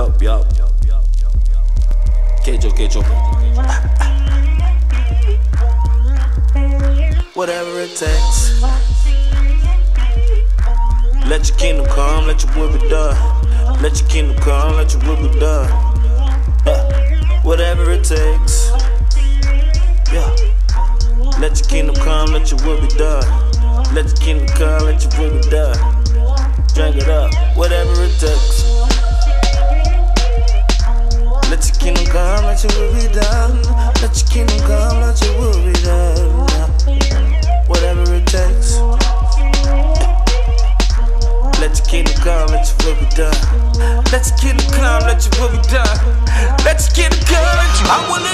yup, yup. Kejo, kejo. Whatever it takes. Let your kingdom come, let your will be done. Let your kingdom come, let your will be done. Uh, whatever it takes. Yeah. Let your kingdom come, let your will be done. Let your kingdom come, let your will be done. Drink it up, whatever it takes. Your be done. Let your kingdom come, let your done. Whatever it takes. Let your kingdom come, let your will be done. Let your kingdom come, let your will be done. Let your kingdom come, let your I'm willing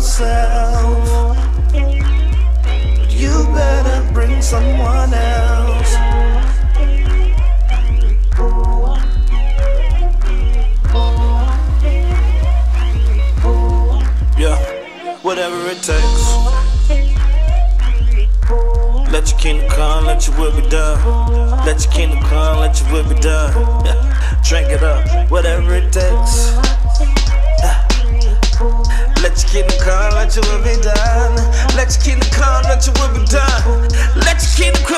yourself. You better bring someone else. Yeah, whatever it takes. Let your kingdom come, let your will be done. Let your kingdom come, let your will be done. Drink it up, whatever it takes. Your will be done. Let your kingdom come, let your will be done. Let your kingdom come,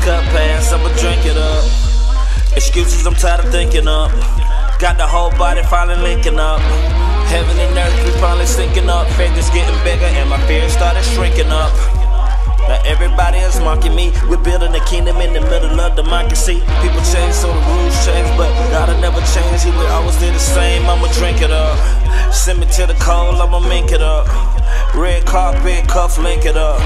Cup pass, I'ma drink it up. Excuses I'm tired of thinking up. Got the whole body finally linking up. Heaven and earth, we finally syncing up. Faith is getting bigger, and my fears started shrinking up. Now everybody is mocking me. We're building a kingdom in the middle of democracy. People change, so the rules change, but God'll never change. He will always do the same. I'ma drink it up. Send me to the cold, I'ma mink it up. Red carpet, cuff, link it up.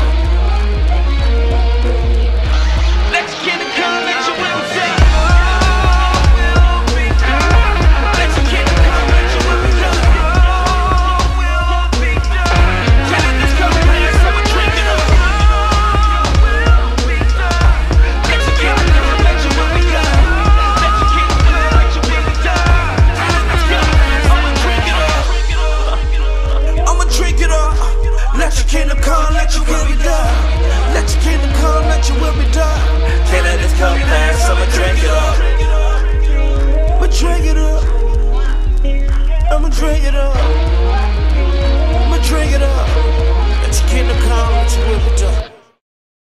come, let you will be done. Let your kingdom come, let your will be done. Can't let this cup pass, I'ma drink it up. I'ma drink it up. I'ma drink it up. I'ma drink it up. Let your kingdom come, let your will be done.